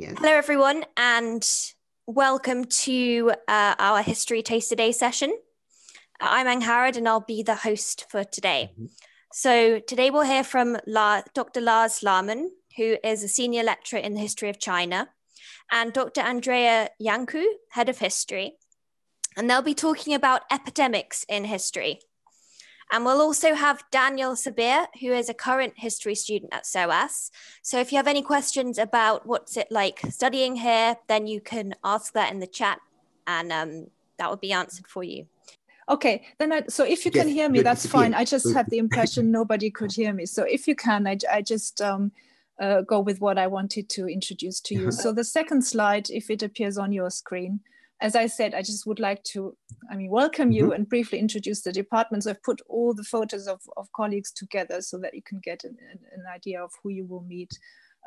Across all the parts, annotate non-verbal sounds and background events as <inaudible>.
Yes. Hello, everyone, and welcome to uh, our History Taster Day session. I'm Ang Harrod, and I'll be the host for today. Mm-hmm. So today we'll hear from La- Dr. Lars Laamann, who is a senior lecturer in the history of China, and Dr. Andrea Janku, head of history. And they'll be talking about epidemics in history. And we'll also have Daniel Sabir, who is a current history student at SOAS. So if you have any questions about what's it like studying here, then you can ask that in the chat and um, that will be answered for you. Okay, then I, so if you yes, can hear me, that's fine. I just had the impression <laughs> nobody could hear me. So if you can, I, I just um, uh, go with what I wanted to introduce to you. So the second slide, if it appears on your screen, as I said, I just would like to, I mean, welcome you mm -hmm. and briefly introduce the departments. I've put all the photos of, of colleagues together so that you can get an, an idea of who you will meet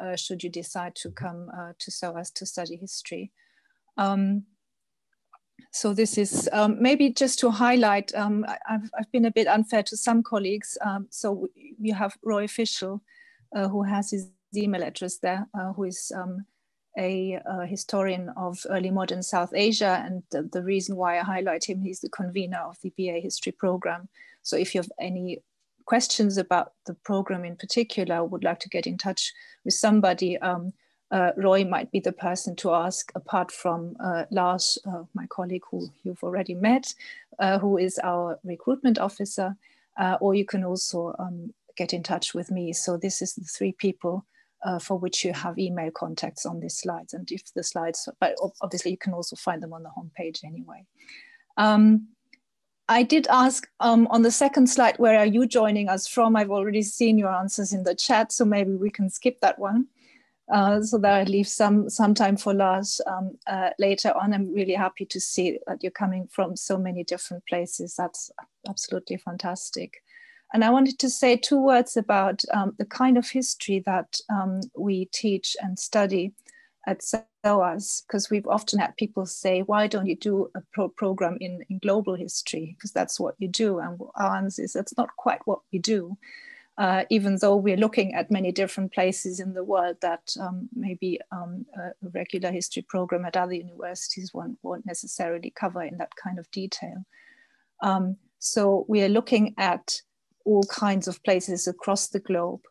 uh, should you decide to come uh, to SOAS to study history. Um, so this is um, maybe just to highlight, um, I've, I've, been a bit unfair to some colleagues. Um, so we have Roy Fischel, uh, who has his email address there, uh, who is um, a, a, historian of early modern South Asia. And the, the, reason why I highlight him, he's the convener of the BA history program. So if you have any questions about the program in particular, would like to get in touch with somebody, um, uh, Roy might be the person to ask apart from uh, Lars, uh, my colleague who you've already met, uh, who is our recruitment officer, uh, or you can also um, get in touch with me. So this is the three people uh, for which you have email contacts on these slides. And if the slides, but obviously you can also find them on the homepage anyway. Um, I did ask um, on the second slide, where are you joining us from? I've already seen your answers in the chat, so maybe we can skip that one. Uh, so that I leave some, some time for Lars um, uh, later on. I'm really happy to see that you're coming from so many different places. That's absolutely fantastic. And I wanted to say two words about um, the kind of history that um, we teach and study at SOAS, because we've often had people say, why don't you do a pro program in, in global history? Because that's what you do. And our answer is that's not quite what we do. Uh, even though we're looking at many different places in the world that um, maybe um, a regular history program at other universities won't, won't, necessarily cover in that kind of detail. Um, so we are looking at all kinds of places across the globe,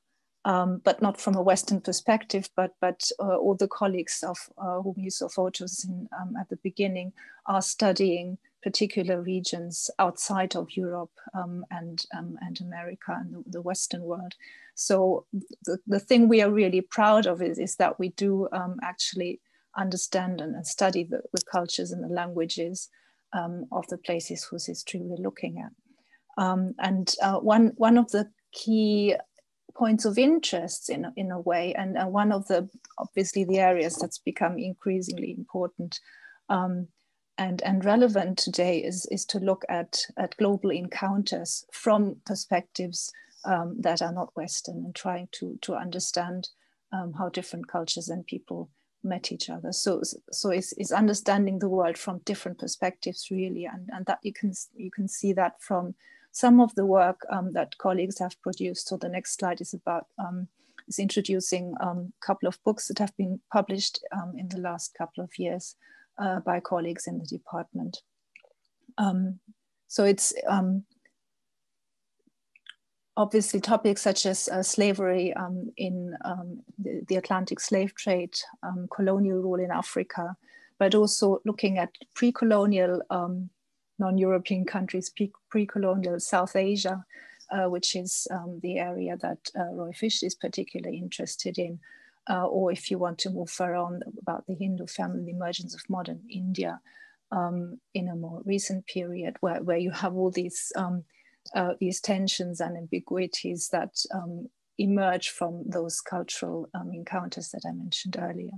um, but not from a Western perspective, but, but uh, all the colleagues of uh, whom you saw photos in, um, at the beginning are studying particular regions outside of Europe um, and, um, and America and the, Western world. So the, the thing we are really proud of is, is that we do um, actually understand and, and study the, the, cultures and the languages um, of the places whose history we're looking at. Um, and uh, one, one of the key points of interest in, in a way, and uh, one of the, obviously the areas that's become increasingly important um, and, and relevant today is, is to look at, at global encounters from perspectives um, that are not Western and trying to, to understand um, how different cultures and people met each other. So, so it's, it's understanding the world from different perspectives really, and, and that you can, you can see that from some of the work um, that colleagues have produced. So the next slide is about um, is introducing a um, couple of books that have been published um, in the last couple of years uh, by colleagues in the department. Um, so it's obviously topics such as uh, slavery um, in um, the, the, Atlantic slave trade, um, colonial rule in Africa, but also looking at pre-colonial non-European countries, pre-colonial South Asia, uh, which is um, the area that uh, Roy Fischel is particularly interested in. Uh, or if you want to move further on about the Hindu family, the emergence of modern India um, in a more recent period, where, where you have all these um, uh, these tensions and ambiguities that um, emerge from those cultural um, encounters that I mentioned earlier.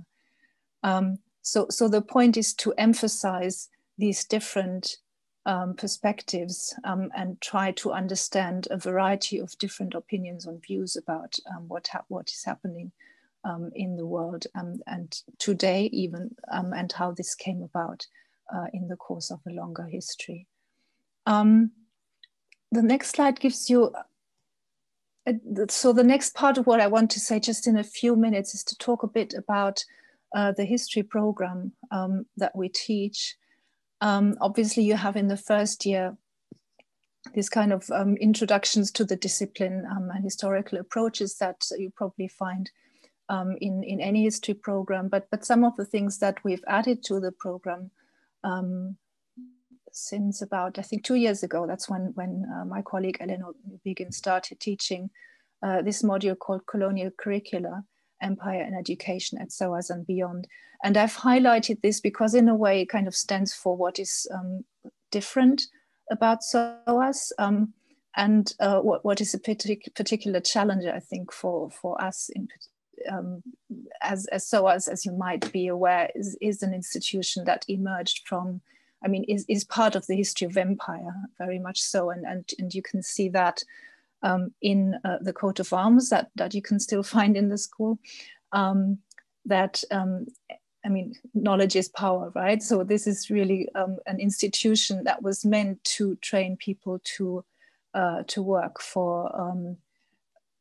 Um, so, so the point is to emphasize these different um, perspectives um, and try to understand a variety of different opinions and views about um, what, what is happening um, in the world um, and today even um, and how this came about uh, in the course of a longer history. the next slide gives you uh, so the next part of what I want to say just in a few minutes is to talk a bit about uh, the history program that we teach. Um, obviously, you have in the first year these kind of um, introductions to the discipline um, and historical approaches that you probably find um, in, in any history program. But, but some of the things that we've added to the program um, since about, I think, two years ago, that's when, when uh, my colleague Eleanor Newbigin started teaching uh, this module called Colonial Curricula, Empire and Education at SOAS and beyond. And I've highlighted this because in a way it kind of stands for what is um, different about SOAS um, and uh, what, what is a partic particular challenge, I think, for, for us in, um, as, as SOAS, as you might be aware, is, is an institution that emerged from, I mean, is, is part of the history of empire, very much so. And, and, and you can see that um, in uh, the coat of arms that, that you can still find in the school. Um, that um, I mean, knowledge is power, right? So this is really um, an institution that was meant to train people to uh, to work for, um,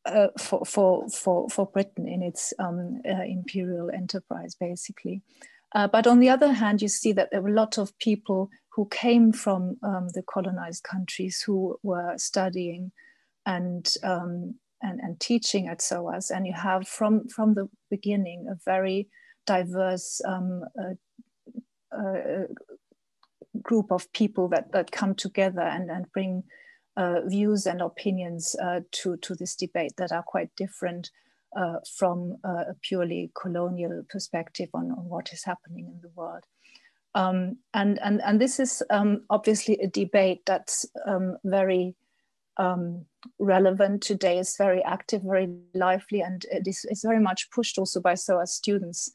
uh, for for for for Britain in its uh, imperial enterprise, basically. Uh, but on the other hand, you see that there were a lot of people who came from um, the colonized countries who were studying and um, and, and teaching at SOAS, and you have from from the beginning a very diverse um, uh, uh, group of people that, that come together and, and bring uh, views and opinions uh, to, to this debate that are quite different uh, from uh, a purely colonial perspective on, on what is happening in the world. Um, and, and, and this is um, obviously a debate that's um, very um, relevant today, is very active, very lively, and it is, it's very much pushed also by SOAS students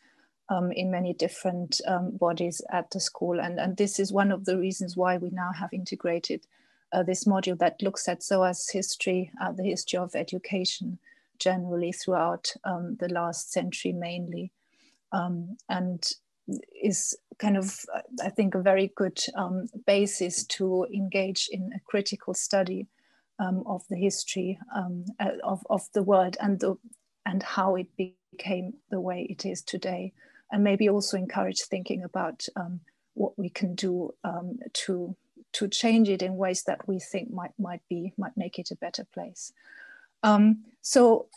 um, in many different um, bodies at the school. And, and this is one of the reasons why we now have integrated uh, this module that looks at SOAS history, uh, the history of education generally throughout um, the last century mainly. Um, and is kind of, I think, a very good um, basis to engage in a critical study um, of the history uh, of, of the world and, the, and how it became the way it is today and maybe also encourage thinking about um, what we can do um, to to change it in ways that we think might might be might make it a better place. Um, so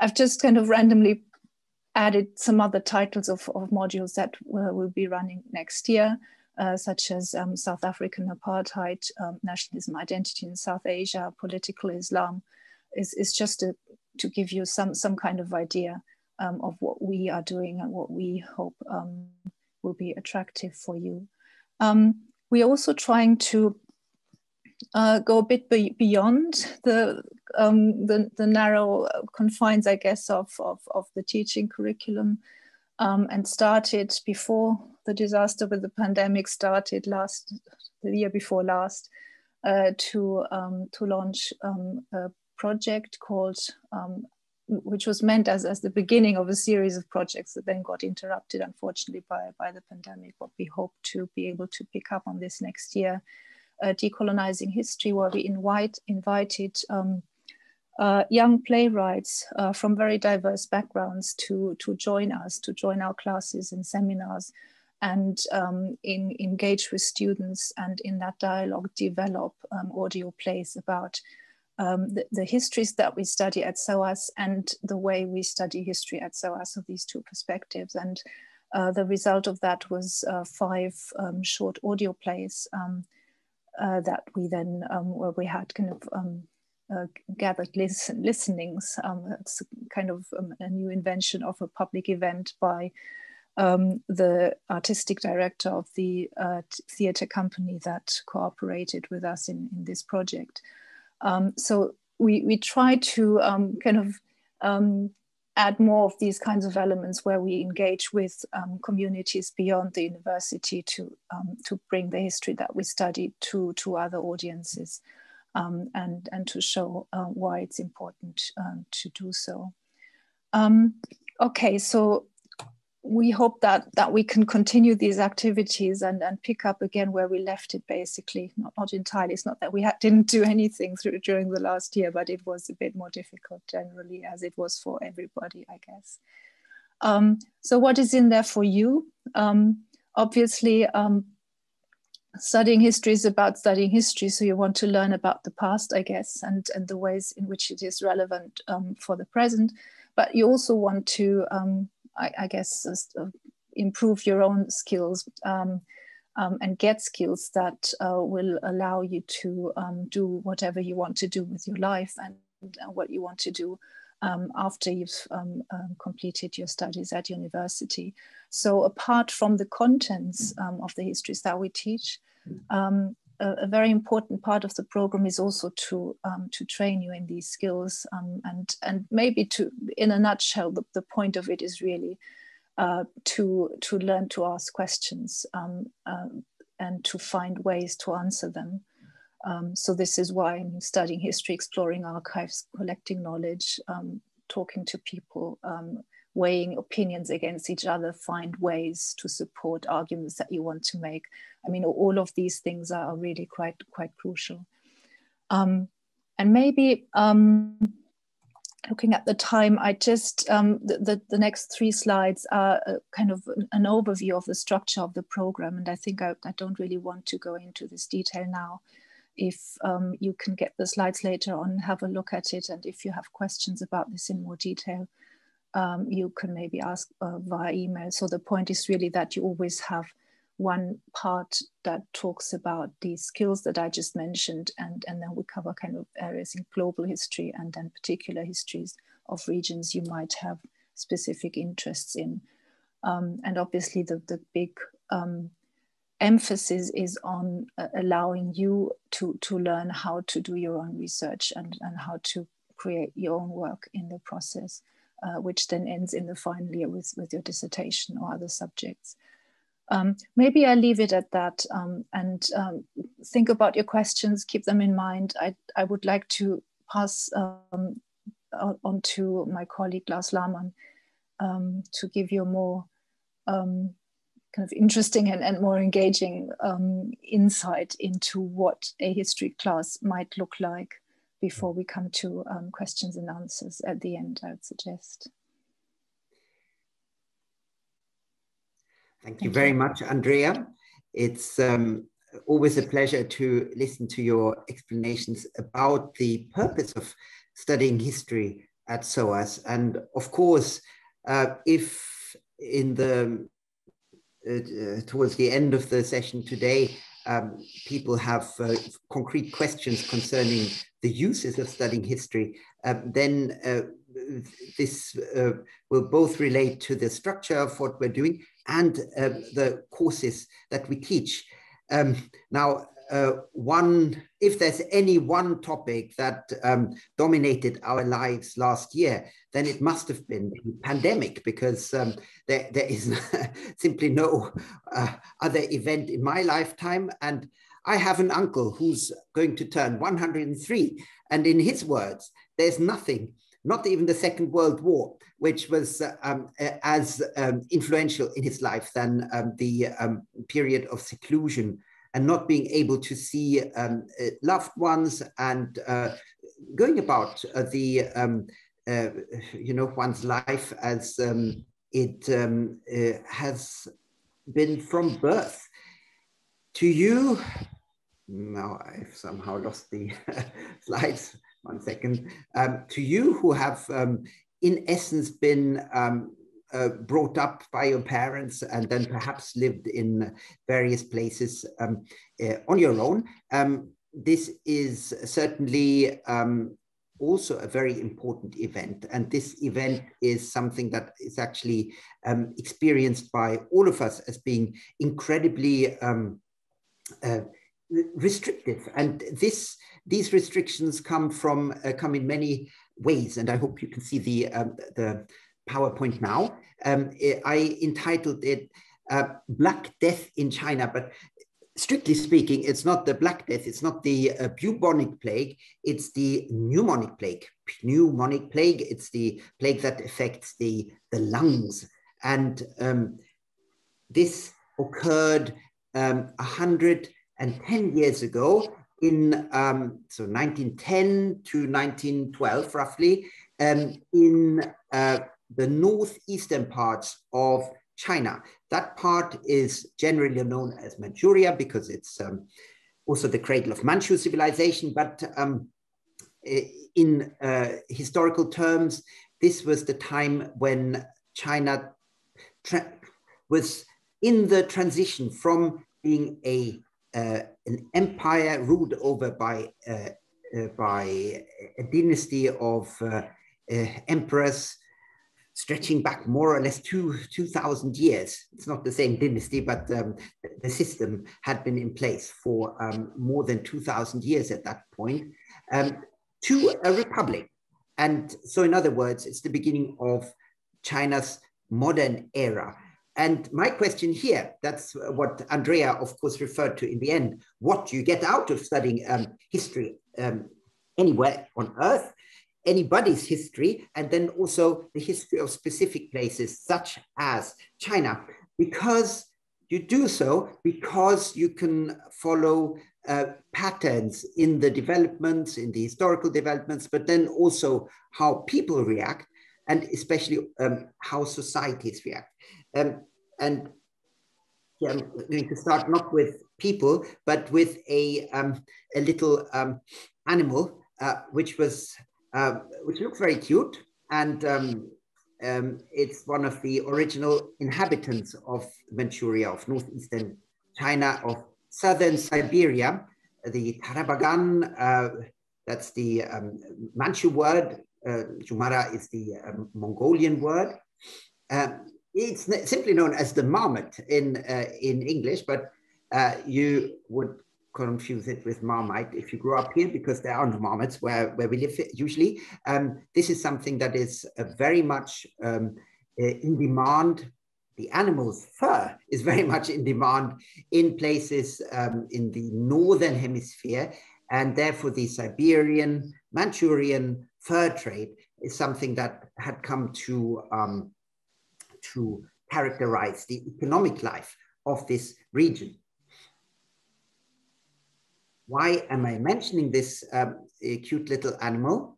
I've just kind of randomly added some other titles of, of modules that uh, will be running next year, uh, such as um, South African apartheid, um, nationalism, identity in South Asia, political Islam, is, is just a, to give you some, some kind of idea um, of what we are doing and what we hope um, will be attractive for you. Um, we're also trying to uh, go a bit be beyond the, um, the, the, narrow confines, I guess, of, of, of the teaching curriculum um, and started before the disaster with the pandemic started last, the year before last, uh, to, um, to launch a project called um, which was meant as, as the beginning of a series of projects that then got interrupted, unfortunately, by, by the pandemic. But we hope to be able to pick up on this next year. Uh, decolonizing history, where we invite, invited um, uh, young playwrights uh, from very diverse backgrounds to, to join us, to join our classes and seminars, and um, in, engage with students and in that dialogue develop um, audio plays about um, the, the, histories that we study at SOAS and the way we study history at SOAS, so these two perspectives. And uh, the result of that was uh, five um, short audio plays um, uh, that we then, um, where we had kind of uh, gathered listen, listenings. it's um, kind of a new invention of a public event by the artistic director of the uh, theatre company that cooperated with us in, in this project. Um, so we, we try to um, kind of um, add more of these kinds of elements where we engage with um, communities beyond the university to, um, to bring the history that we study to, to other audiences um, and, and to show uh, why it's important to do so. okay, so we hope that that we can continue these activities and, and pick up again where we left it basically not, not entirely it's not that we had, didn't do anything through during the last year but it was a bit more difficult generally as it was for everybody i guess Um, so what is in there for you? Um, obviously, um, studying history is about studying history. So you want to learn about the past, I guess, and, and the ways in which it is relevant um, for the present. But you also want to, um, I, I, guess, uh, improve your own skills um, um, and get skills that uh, will allow you to um, do whatever you want to do with your life and what you want to do um, after you've um, um, completed your studies at university. So apart from the contents um, of the histories that we teach, um, a, a, very important part of the program is also to um, to train you in these skills and and maybe to in a nutshell the, the point of it is really uh, to to learn to ask questions uh, and to find ways to answer them. Um, so this is why I'm studying history, exploring archives, collecting knowledge, um, talking to people, um, weighing opinions against each other, find ways to support arguments that you want to make. I mean, all of these things are really quite quite crucial. Um, and maybe um, looking at the time, I just, um, the, the, the, next three slides are kind of an overview of the structure of the program. And I think I, I don't really want to go into this detail now if um, you can get the slides later on, have a look at it. And if you have questions about this in more detail, um, you can maybe ask uh, via email. So the point is really that you always have one part that talks about the skills that I just mentioned, and, and then we cover kind of areas in global history and then particular histories of regions you might have specific interests in. Um, and obviously the, the big um, emphasis is on uh, allowing you to, to learn how to do your own research and, and how to create your own work in the process, uh, which then ends in the final year with, with your dissertation or other subjects. Um, maybe I leave it at that um, and um, think about your questions, keep them in mind. I, I would like to pass um, on to my colleague Lars Laamann um, to give you a more um, kind of interesting and, and more engaging um, insight into what a history class might look like before we come to um, questions and answers at the end, I would suggest. Thank, Thank you very you. much, Andrea. It's um, always a pleasure to listen to your explanations about the purpose of studying history at SOAS. And of course, uh, if in the uh, towards the end of the session today, um, people have uh, concrete questions concerning the uses of studying history, um, then uh, this uh, will both relate to the structure of what we're doing and um, the courses that we teach. Um, now, uh, one, if there's any one topic that um, dominated our lives last year, then it must have been the pandemic because um, there, there is <laughs> simply no uh, other event in my lifetime. And I have an uncle who's going to turn 103. And in his words, there's nothing, not even the Second World War, which was uh, um, as um, influential in his life than um, the um, period of seclusion and not being able to see um, uh, loved ones and uh, going about uh, the um, uh, you know one's life as um, it um, uh, has been from birth. To you now I've somehow lost the <laughs> slides one second. Um, to you who have um, in essence been uh, brought up by your parents and then perhaps lived in various places um, uh, on your own. Um, this is certainly um, also a very important event. And this event is something that is actually um, experienced by all of us as being incredibly um, uh, restrictive. And this, these restrictions come from, uh, come in many ways. And I hope you can see the, um, the, PowerPoint now. Um, I entitled it uh, Black Death in China, but strictly speaking, it's not the Black Death, it's not the uh, bubonic plague, it's the pneumonic plague. Pneumonic plague, it's the plague that affects the, the lungs. And um, this occurred um, 110 years ago in um, so 1910 to 1912 roughly um, in uh, the northeastern parts of China. That part is generally known as Manchuria because it's um, also the cradle of Manchu civilization. But um, in uh, historical terms, this was the time when China was in the transition from being a uh, an empire ruled over by uh, uh, by a dynasty of uh, uh, emperors stretching back more or less two, 2,000 years. It's not the same dynasty, but um, the system had been in place for um, more than 2,000 years at that point, um, to a republic. And so, in other words, it's the beginning of China's modern era. And my question here, that's what Andrea, of course, referred to in the end. What you get out of studying um, history um, anywhere on earth? Anybody's history, and then also the history of specific places such as China, because you do so because you can follow uh, patterns in the developments, in the historical developments, but then also how people react, and especially um, how societies react. Um, and yeah, I'm going to start not with people, but with a, um, a little um, animal, uh, which was uh, which looks very cute. And um, um, it's one of the original inhabitants of Manchuria, of northeastern China, of southern Siberia, the Tarabagan, uh, that's the um, Manchu word, uh, Jumara is the um, Mongolian word. Um, it's simply known as the marmot in, uh, in English, but uh, you would confuse it with marmite if you grew up here because there aren't marmots where, where we live usually. Um, this is something that is uh, very much um, in demand. The animal's fur is very much in demand in places um, in the northern hemisphere and therefore the Siberian, Manchurian fur trade is something that had come to, um, to characterize the economic life of this region. Why am I mentioning this um, cute little animal?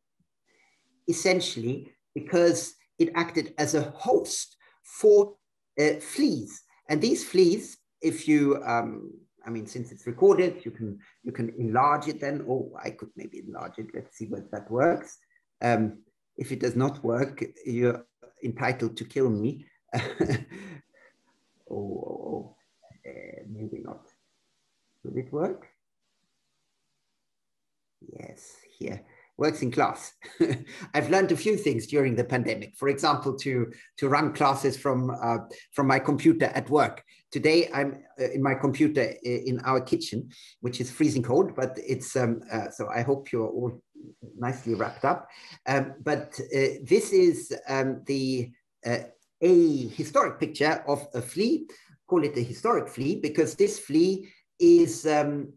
Essentially, because it acted as a host for uh, fleas. And these fleas, if you, um, I mean, since it's recorded, you can you can enlarge it then. Oh, I could maybe enlarge it. Let's see whether that works. Um, if it does not work, you're entitled to kill me. <laughs> oh, oh, oh. Uh, maybe not. Will it work? Yes, here works in class. <laughs> I've learned a few things during the pandemic. For example, to to run classes from uh, from my computer at work. Today, I'm uh, in my computer uh, in our kitchen, which is freezing cold, but it's um, uh, so. I hope you're all nicely wrapped up. Um, but uh, this is um, the uh, a historic picture of a flea. Call it a historic flea because this flea is um,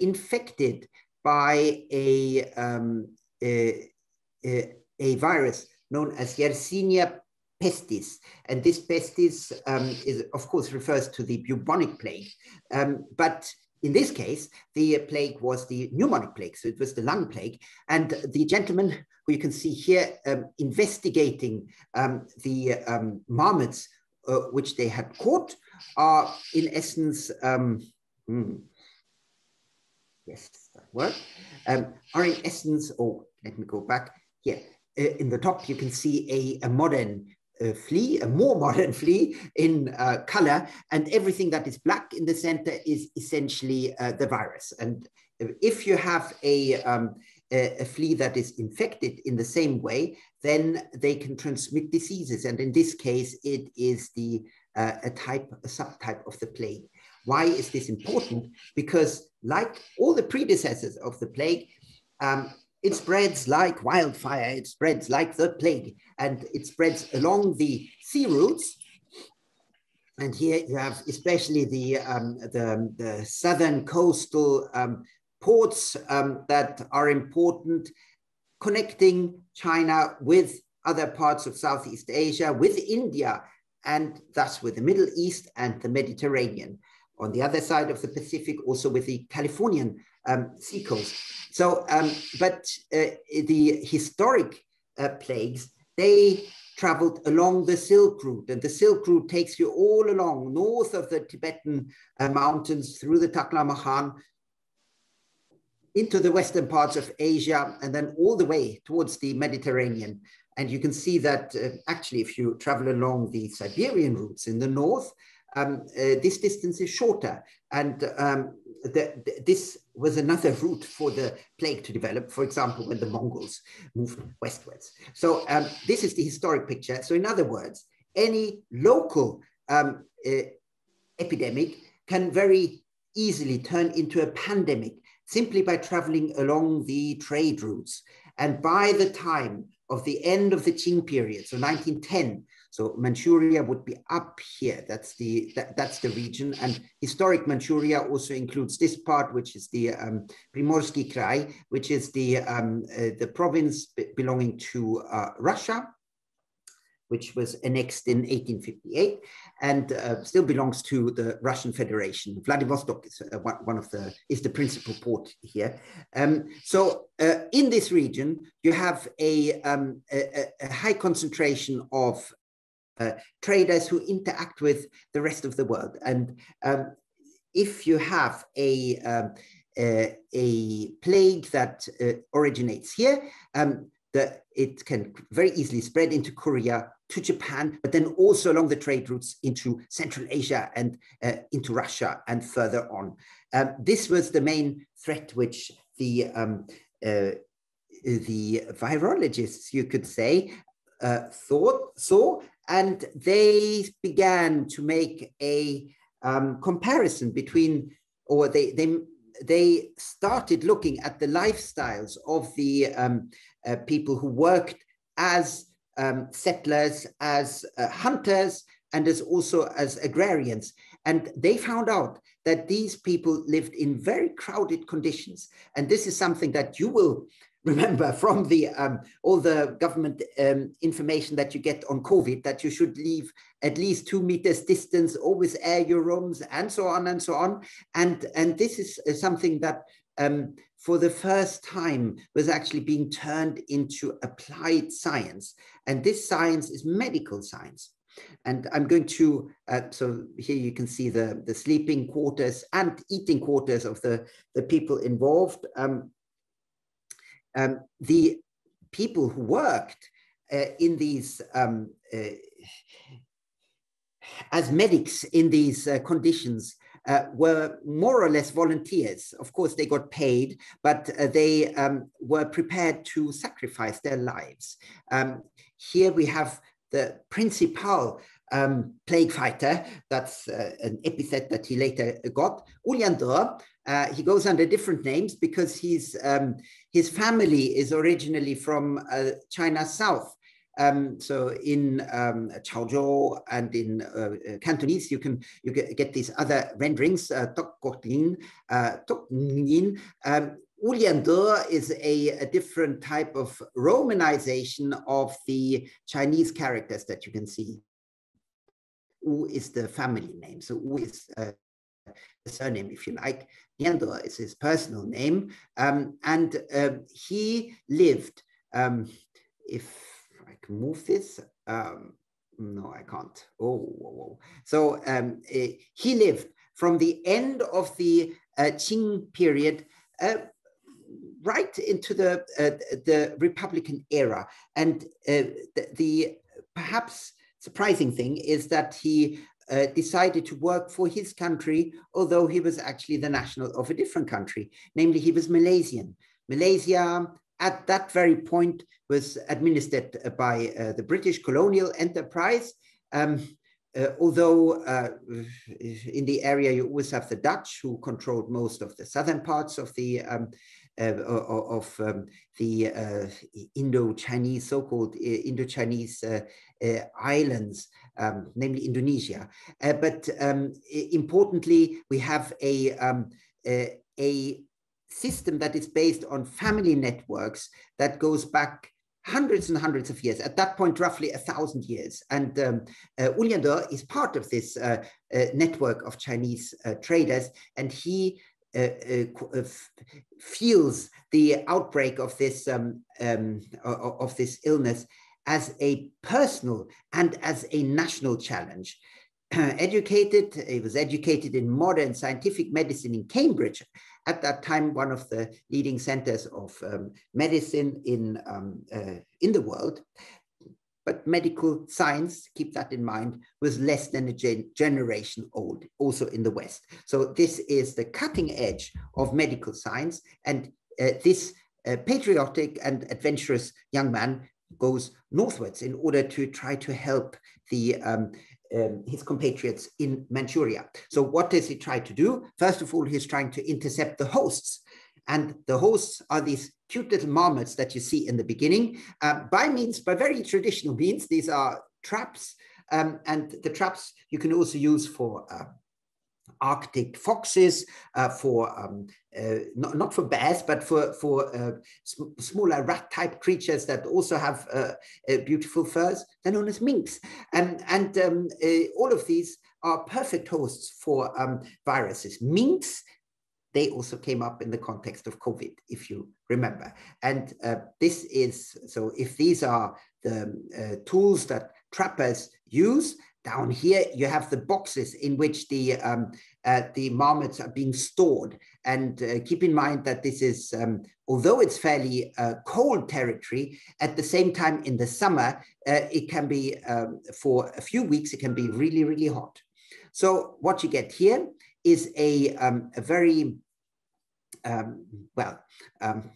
infected by a, um, a, a, a, virus known as Yersinia pestis. And this pestis um, is, of course, refers to the bubonic plague. Um, but in this case, the plague was the pneumonic plague, so it was the lung plague. And the gentleman who you can see here um, investigating um, the um, marmots uh, which they had caught are in essence, um, yes, work, um, are in essence, oh, let me go back here. Uh, in the top, you can see a, a modern uh, flea, a more <laughs> modern flea in uh, color, and everything that is black in the center is essentially uh, the virus. And if you have a, um, a, a, flea that is infected in the same way, then they can transmit diseases. And in this case, it is the uh, a type, a subtype of the plague. Why is this important? Because like all the predecessors of the plague, um, it spreads like wildfire, it spreads like the plague, and it spreads along the sea routes. And here you have especially the, um, the, the, southern coastal um, ports um, that are important, connecting China with other parts of Southeast Asia, with India, and thus with the Middle East and the Mediterranean on the other side of the Pacific, also with the Californian um, seacoast. So, um, but uh, the historic uh, plagues, they traveled along the Silk Route, and the Silk Route takes you all along north of the Tibetan uh, mountains through the Taklamakan into the western parts of Asia, and then all the way towards the Mediterranean. And you can see that uh, actually, if you travel along the Siberian routes in the north, um, uh, this distance is shorter. And um, the, the, this was another route for the plague to develop, for example, when the Mongols moved westwards. So um, this is the historic picture. So in other words, any local um, uh, epidemic can very easily turn into a pandemic simply by traveling along the trade routes. And by the time of the end of the Qing period, so 1910, so Manchuria would be up here. That's the that, that's the region. And historic Manchuria also includes this part, which is the um, Primorsky Krai, which is the um, uh, the province belonging to uh, Russia which was annexed in 1858 and uh, still belongs to the Russian Federation. Vladivostok is uh, one of the is the principal port here. Um, so uh, in this region, you have a, um, a, a high concentration of traders who interact with the rest of the world. And um, if you have a, um, a, a, plague that uh, originates here, um, the, it can very easily spread into Korea, to Japan, but then also along the trade routes into Central Asia and uh, into Russia and further on. Um, this was the main threat which the um, uh, the virologists, you could say, uh, thought saw, and they began to make a um, comparison between, or they they they started looking at the lifestyles of the um, uh, people who worked as um, settlers, as uh, hunters, and as also as agrarians. And they found out that these people lived in very crowded conditions. And this is something that you will remember <laughs> from the um, all the government um, information that you get on COVID that you should leave at least two meters distance, always air your rooms, and so on and so on. And and this is uh, something that um, for the first time was actually being turned into applied science. And this science is medical science. And I'm going to, uh, so here you can see the, the sleeping quarters and eating quarters of the, the people involved. Um, um, the people who worked uh, in these um, uh, as medics in these uh, conditions uh, were more or less volunteers. Of course, they got paid, but uh, they um, were prepared to sacrifice their lives. Um, here we have the principal um, plague fighter, that's uh, an epithet that he later got, Wu Liande. Uh, he goes under different names because he's, um, his family is originally from uh, China South. Um, so in um, Chaozhou and in uh, uh, Cantonese, you can you get, get these other renderings, uh, Tokkotin, uh, Toknin. Um, Wu Liande is a, a, different type of Romanization of the Chinese characters that you can see. Wu is the family name, so Wu is uh, the surname, if you like. Liande is his personal name, um, and uh, he lived, um, if I can move this. Um, no, I can't. Oh, whoa, whoa. so um, uh, he lived from the end of the uh, Qing period uh, right into the uh, the Republican era, and uh, the, the, perhaps surprising thing is that he. Uh, decided to work for his country, although he was actually the national of a different country, namely he was Malaysian. Malaysia at that very point was administered by uh, the British colonial enterprise. Um, uh, although uh, in the area you always have the Dutch who controlled most of the southern parts of the um, uh, of um, the uh, Indo-Chinese, so-called uh, Indo-Chinese islands, um, namely Indonesia. but um, importantly, we have a, um, a system that is based on family networks that goes back hundreds and hundreds of years, at that point, roughly a thousand years. And um, uh, is part of this uh, uh, network of Chinese uh, traders, and he uh, uh, feels the outbreak of this um, um, of this illness as a personal and as a national challenge. <clears throat> educated, he was educated in modern scientific medicine in Cambridge, at that time one of the leading centers of um, medicine in, um, uh, in the world. But medical science, keep that in mind, was less than a gen generation old, also in the West. So this is the cutting edge of medical science. And uh, this uh, patriotic and adventurous young man goes northwards in order to try to help the um, um, his compatriots in Manchuria. So what does he try to do? First of all, he's trying to intercept the hosts. And the hosts are these cute little marmots that you see in the beginning. Uh, by means, by very traditional means, these are traps. Um, and the traps you can also use for uh, Arctic foxes, uh, for um, uh, not, not for bears, but for for uh, sm smaller rat-type creatures that also have uh, uh, beautiful furs. They're known as minks, and and um, uh, all of these are perfect hosts for um, viruses. Minks. They also came up in the context of COVID, if you remember. And this is so. If these are the tools that trappers use, down here, you have the boxes in which the um, uh, the marmots are being stored. And uh, keep in mind that this is, um, although it's fairly uh, cold territory, at the same time in the summer, uh, it can be, um, for a few weeks, it can be really, really hot. So what you get here is a, um, a very, um, well, um,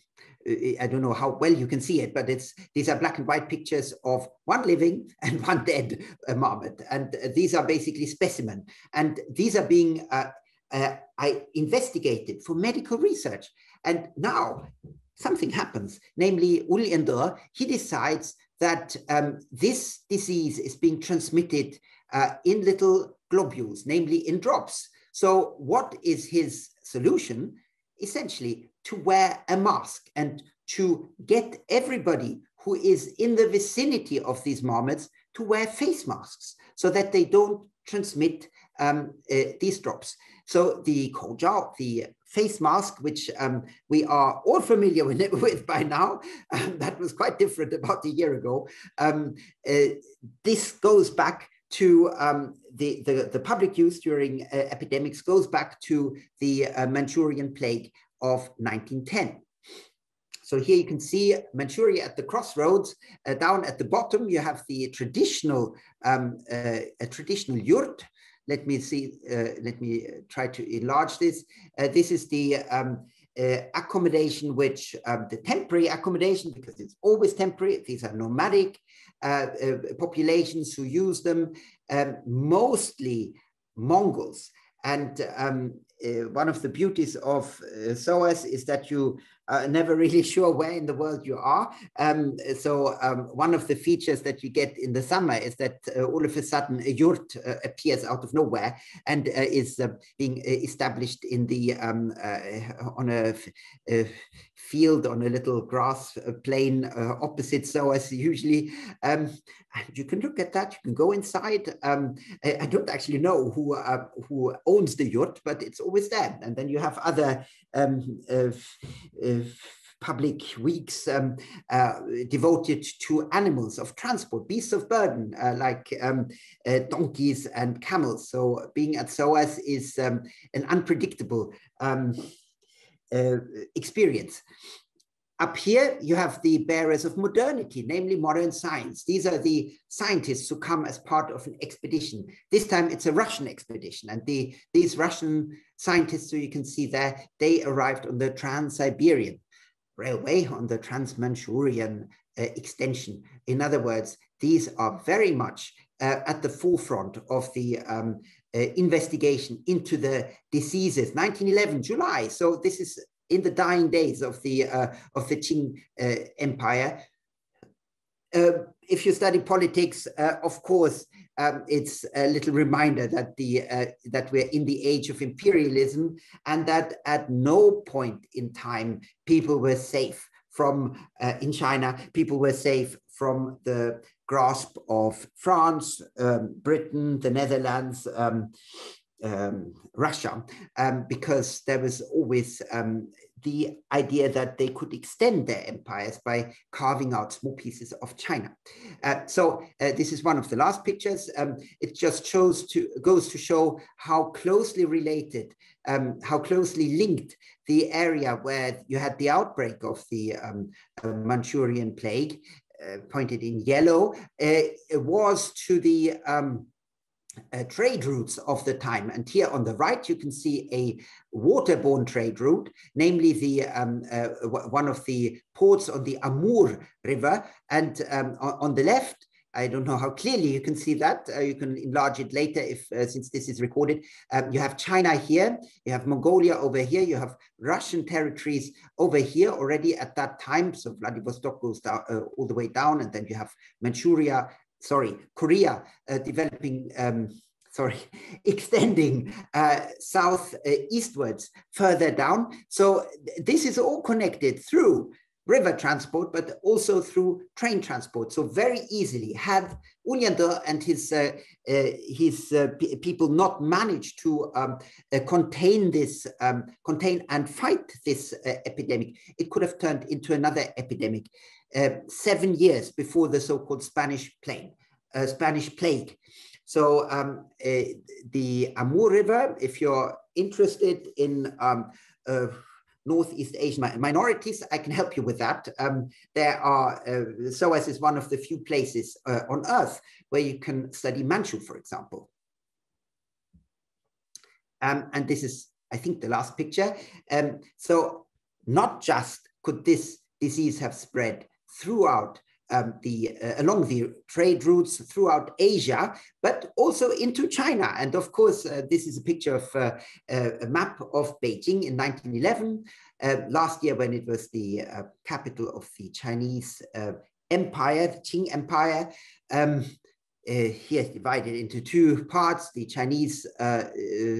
I don't know how well you can see it, but it's these are black and white pictures of one living <laughs> and one dead uh, marmot, and uh, these are basically specimen, and these are being uh, uh, I investigated for medical research, and now something happens. Namely, Wu Liande he decides that um, this disease is being transmitted uh, in little globules, namely in drops. So, what is his solution? Essentially, to wear a mask and to get everybody who is in the vicinity of these marmots to wear face masks so that they don't transmit um, uh, these drops. So the Kojal, the face mask, which um, we are all familiar <laughs> with, by now, um, that was quite different about a year ago. Um, uh, this goes back to um, the, the, the, public use during uh, epidemics, goes back to the uh, Manchurian plague of 1910. So here you can see Manchuria at the crossroads. Uh, down at the bottom, you have the traditional, um, uh, a traditional yurt. Let me see, uh, let me try to enlarge this. Uh, this is the um, uh, accommodation, which um, the temporary accommodation, because it's always temporary, these are nomadic uh, populations who use them, um, mostly Mongols. And um, one of the beauties of uh, SOAS is that you are never <laughs> really sure where in the world you are. Um, so um, one of the features that you get in the summer is that uh, all of a sudden a yurt uh, appears out of nowhere and uh, is uh, being established in the um, on a, field on a little grass plain opposite SOAS usually. Um, you can look at that. You can go inside. Um, I, don't actually know who who owns the yurt, but it's always there. And then you have other um, uh, uh, public weeks um, uh, devoted to animals of transport, beasts of burden, uh, like um, uh, donkeys and camels. So being at SOAS is um, an unpredictable um, uh, experience. Up here, you have the bearers of modernity, namely modern science. These are the scientists who come as part of an expedition. This time it's a Russian expedition. And the, these Russian scientists, so you can see there, they arrived on the Trans-Siberian Railway, on the Trans-Manchurian uh, extension. In other words, these are very much uh, at the forefront of the um, uh, investigation into the diseases. 1911, July. So this is in the dying days of the uh, of the Qing uh, Empire. Uh, if you study politics, uh, of course, um, it's a little reminder that the uh, that we're in the age of imperialism, and that at no point in time people were safe from uh, in China. People were safe from the grasp of France, um, Britain, the Netherlands. Um, um, Russia, um, because there was always um, the idea that they could extend their empires by carving out small pieces of China. Uh, so uh, this is one of the last pictures. Um, it just shows to goes to show how closely related, um, how closely linked the area where you had the outbreak of the um, uh, Manchurian plague, uh, pointed in yellow, uh, was to the uh, trade routes of the time. And here on the right, you can see a waterborne trade route, namely the um, uh, one of the ports on the Amur River. And um, on, the left, I don't know how clearly you can see that. Uh, you can enlarge it later if, uh, since this is recorded. Um, you have China here, you have Mongolia over here, you have Russian territories over here already at that time. So Vladivostok goes down, uh, all the way down, and then you have Manchuria sorry, Korea uh, developing, um, sorry, <laughs> extending uh, south uh, eastwards further down. So this is all connected through river transport, but also through train transport. So very easily, had Wu Liande and his uh, uh, his uh, people not managed to um, contain this, um, contain and fight this epidemic, it could have turned into another epidemic. Uh, seven years before the so-called Spanish plague. Uh, Spanish plague. So um, uh, the Amur River, if you're interested in um, Northeast Asian minorities, I can help you with that. Um, there are, uh, SOAS is one of the few places uh, on earth where you can study Manchu, for example. Um, and this is, I think, the last picture. Um, so not just could this disease have spread throughout um, the uh, along the trade routes throughout Asia, but also into China. And of course, uh, this is a picture of uh, uh a map of Beijing in 1911, uh, last year when it was the uh, capital of the Chinese Empire, the Qing Empire. Um, here divided into two parts, the Chinese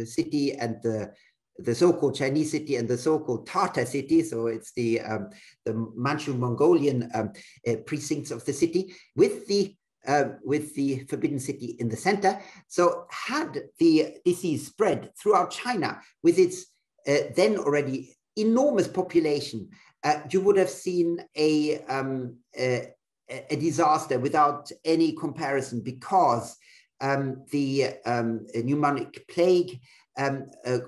city and the the so-called Chinese city and the so-called Tartar city. So it's the um, the Manchu Mongolian um, uh, precincts of the city with the uh, with the Forbidden City in the center. So had the disease spread throughout China with its uh, then already enormous population, uh, you would have seen a, um, a, a disaster without any comparison because um, the um, pneumonic plague um, uh,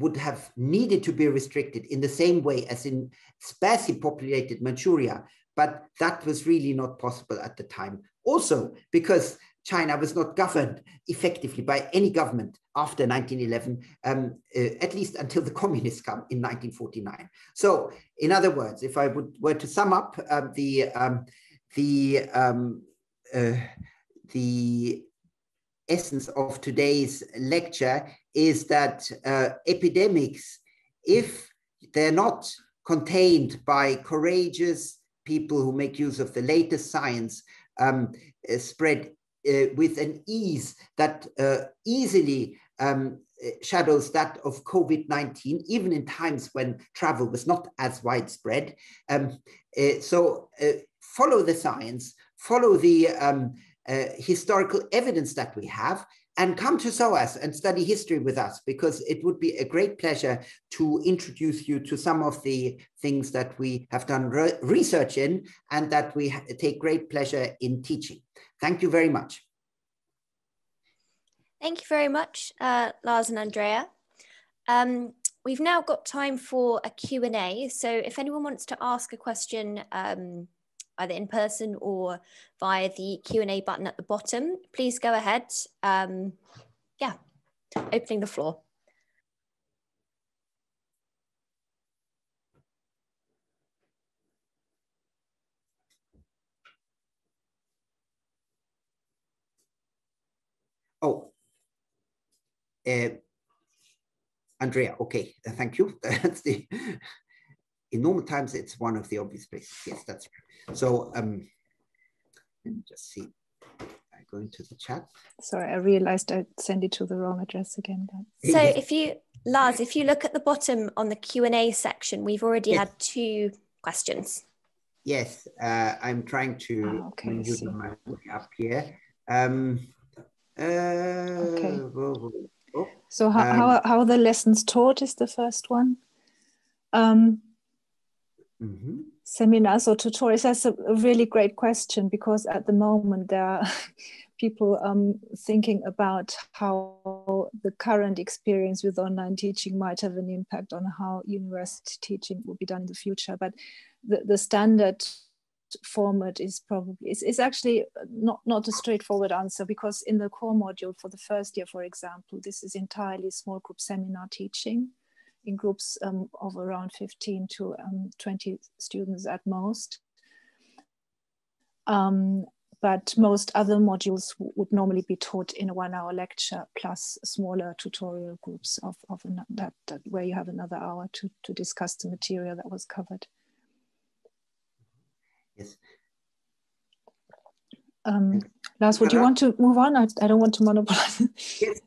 would have needed to be restricted in the same way as in sparsely populated Manchuria, but that was really not possible at the time. Also, because China was not governed effectively by any government after 1911, um, uh, at least until the communists come in 1949. So, in other words, if I would were to sum up um, the um, the um, uh, the essence of today's lecture is that uh, epidemics, if they're not contained by courageous people who make use of the latest science, um, uh, spread uh, with an ease that uh, easily um, shadows that of COVID 19, even in times when travel was not as widespread. Um, uh, so uh, follow the science, follow the um, uh, historical evidence that we have and come to SOAS and study history with us because it would be a great pleasure to introduce you to some of the things that we have done re research in and that we take great pleasure in teaching. Thank you very much. Thank you very much, uh, Lars and Andrea. Um, we've now got time for a Q&A. So if anyone wants to ask a question um, either in person or via the Q&A button at the bottom, please go ahead. Um, yeah, opening the floor. Oh, uh, Andrea, okay, thank you. <laughs> That's the, in normal times, it's one of the obvious places. Yes, that's right. So um, let me just see. I go into the chat. Sorry, I realized I sent it to the wrong address again. So if you, Lars, if you look at the bottom on the Q&A section, we've already yes. had two questions. Yes, uh, I'm trying to oh, okay, use my way up here. Um, uh, okay. Oh, So how, um, how, how the lessons taught is the first one. Um, mm-hmm. Seminars or tutorials, that's a, really great question because at the moment there are <laughs> people um, thinking about how the current experience with online teaching might have an impact on how university teaching will be done in the future. But the, the standard format is probably is, is actually not not a straightforward answer because in the core module for the first year for example this is entirely small group seminar teaching in groups um, of around 15 to um, 20 students at most um, but most other modules would normally be taught in a one hour lecture plus smaller tutorial groups of, of that, that where you have another hour to, to discuss the material that was covered. Yes. Um, Lars, would you want to move on? I, I don't want to monopolize. yes.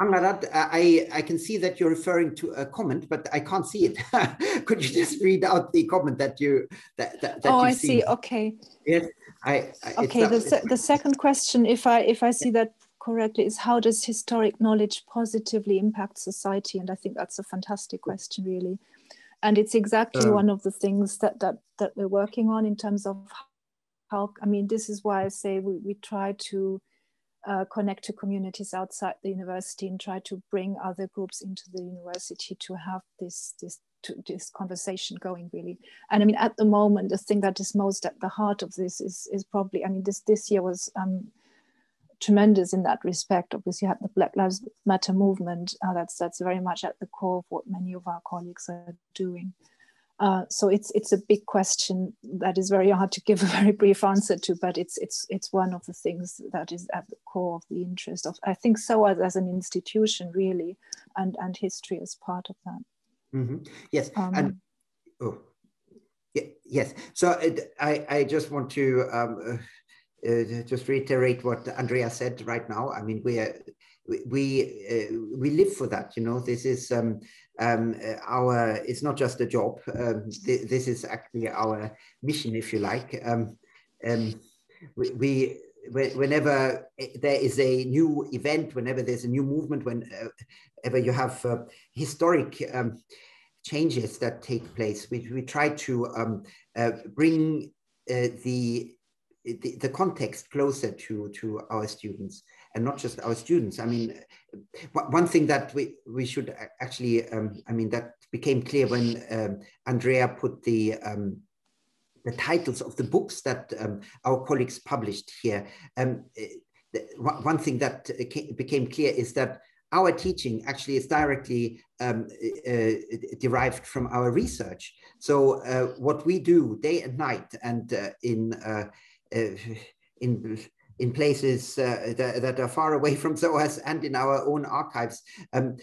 Amradat, I, I can see that you're referring to a comment, but I can't see it. <laughs> Could you just read out the comment that you that, that, that Oh, I see. Okay. Yes. I, I okay. The, se the second question, if I if I see that correctly, is how does historic knowledge positively impact society? And I think that's a fantastic question, really and it's exactly um, one of the things that that that we're working on in terms of how i mean this is why i say we, we try to uh, connect to communities outside the university and try to bring other groups into the university to have this this to, this conversation going really and i mean at the moment the thing that is most at the heart of this is is probably i mean this this year was um, tremendous in that respect. Obviously, you had the Black Lives Matter movement. Uh, that's that's very much at the core of what many of our colleagues are doing. Uh, so it's it's a big question that is very hard to give a <laughs> very brief answer to, but it's it's it's one of the things that is at the core of the interest of I think SOAS, as an institution really, and and history as part of that. Mm-hmm. Yes, um, and oh, yeah, yes. So it, I I just want to. Um, uh, uh, just reiterate what Andrea said right now. I mean, we are, we uh, we live for that. You know, this is um, um, uh, our. It's not just a job. Um, th this is actually our mission, if you like. Um, um, we, we whenever there is a new event, whenever there's a new movement, whenever you have uh, historic um, changes that take place, we, we try to um, uh, bring uh, the the, the context closer to, to our students and not just our students. I mean, one thing that we, we should actually, um, I mean, that became clear when um, Andrea put the, um, the titles of the books that um, our colleagues published here. Um, one thing that became clear is that our teaching actually is directly um, uh, derived from our research. So uh, what we do day and night and uh, in uh, uh, in in places uh, that, that, are far away <laughs> from SOAS and in our own archives. Um,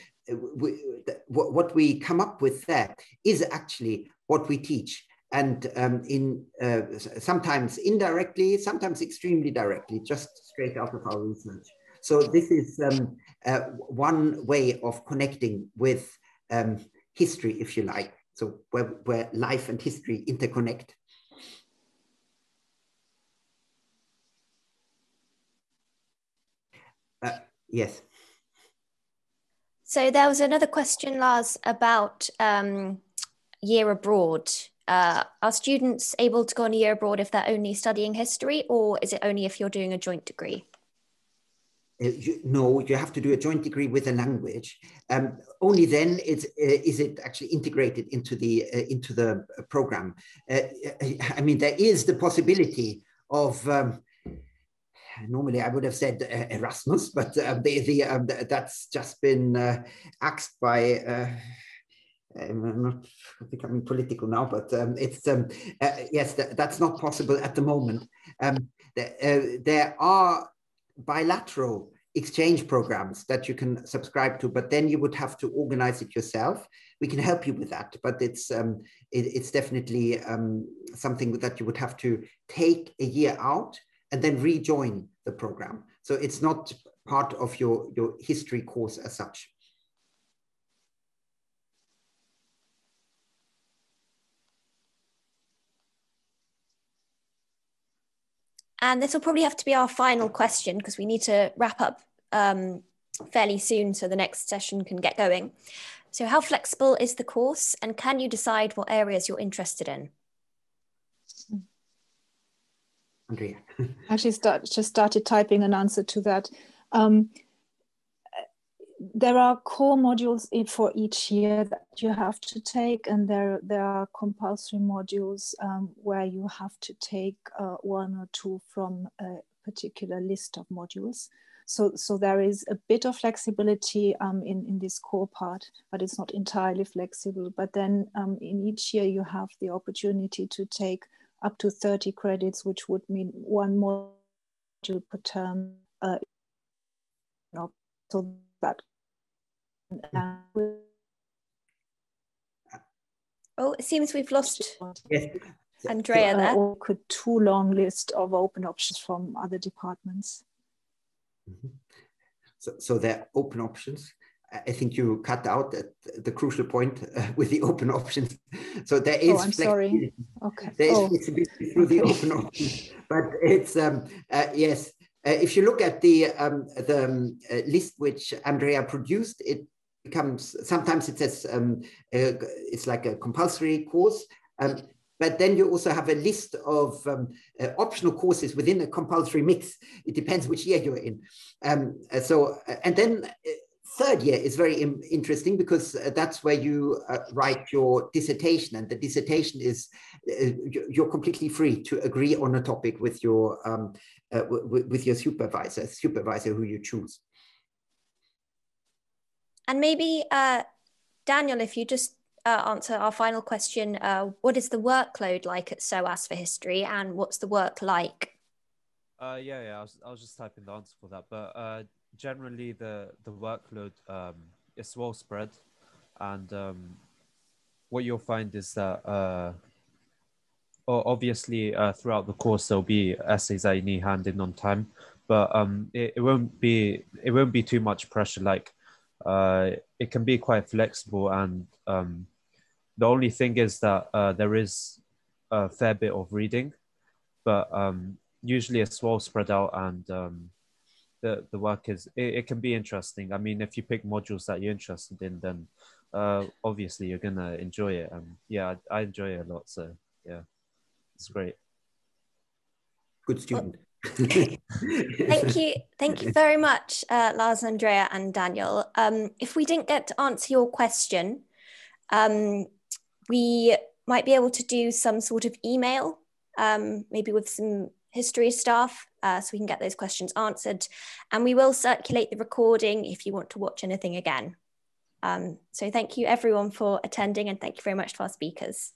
we, what we come up with there is actually what we teach and um, in uh, sometimes indirectly, sometimes extremely directly, just straight out of our research. So this is um, uh, one way of connecting with um, history, if you like. So where, where life and history interconnect. Uh, yes. So there was another question, Lars, about um, year abroad. Uh, are students able to go on a year abroad if they're only studying history, or is it only if you're doing a joint degree? Uh, you, no, you have to do a joint degree with a language. Um, only then is, uh, is it actually integrated into the uh, into the program. Uh, I mean, there is the possibility of um, normally I would have said uh, Erasmus, but uh, the, the, um, that's just been uh, axed by. Uh, I'm not becoming political now, but um, it's um, uh, yes, that, that's not possible at the moment. Um, the, uh, there are bilateral exchange programs that you can subscribe to, but then you would have to organize it yourself. We can help you with that, but it's um, it, it's definitely um, something that you would have to take a year out and then rejoin the program. So it's not part of your, your history course as such. And this will probably have to be our final question because we need to wrap up um, fairly soon so the next session can get going. So how flexible is the course and can you decide what areas you're interested in? Andrea. <laughs> Actually start, just started typing an answer to that. Um, there are core modules for each year that you have to take, and there there are compulsory modules um, where you have to take uh, one or two from a particular list of modules. So, so there is a bit of flexibility um, in, in this core part, but it's not entirely flexible. But then um, in each year, you have the opportunity to take up to 30 credits, which would mean one module per term. Uh, so that. oh, it seems we've lost Andrea there. Or could too long list of open options from other departments. Mm -hmm. So, so they're open options. I think you cut out at the crucial point uh, <laughs> with the open options. <laughs> So there is. Oh, I'm sorry. Okay. There is oh. flexibility through okay. the open options, but it's um, uh, yes. Uh, if you look at the um, the um, uh, list which Andrea produced, it becomes sometimes it says um, uh, it's like a compulsory course. Um, but then you also have a list of um, uh, optional courses within a compulsory mix. It depends which year you're in. So, and then third year is very interesting because uh, that's where you uh, write your dissertation and the dissertation is you're completely free to agree on a topic with your um, with your supervisor supervisor who you choose and maybe daniel if you just uh, answer our final question. Uh, what is the workload like at SOAS for history, and what's the work like? Uh, yeah, yeah, I was, I was just typing the answer for that, but uh, generally the the workload um, is well spread, and um, what you'll find is that uh, obviously uh, throughout the course there'll be essays that you need handed on time, but um, it, it won't be it won't be too much pressure. Like uh, it can be quite flexible. And um, the only thing is that uh, there is a fair bit of reading, but um, usually it's well spread out and um, the, the work is, it, it, can be interesting. I mean, if you pick modules that you're interested in, then uh, obviously you're going to enjoy it. And yeah, I, I, enjoy it a lot. So yeah, it's great. Good student. <laughs> thank you thank you very much uh, lars andrea and daniel um, if we didn't get to answer your question um, we might be able to do some sort of email, um, maybe with some history staff, uh, so we can get those questions answered. And we will circulate the recording if you want to watch anything again. Um, so thank you everyone for attending and thank you very much to our speakers.